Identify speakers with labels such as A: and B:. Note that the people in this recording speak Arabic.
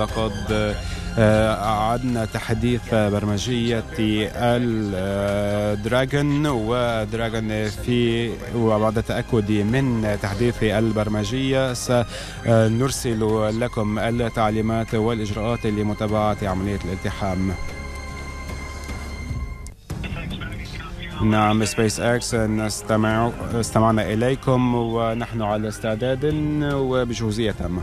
A: لقد آه، أعدنا تحديث برمجية الدراجون ودراجون في وبعد التأكد من تحديث البرمجية سنرسل لكم التعليمات والإجراءات لمتابعة عملية الالتحام نعم سبيس إكس نستمع استمعنا إليكم ونحن على استعداد وبجهوزية تامة.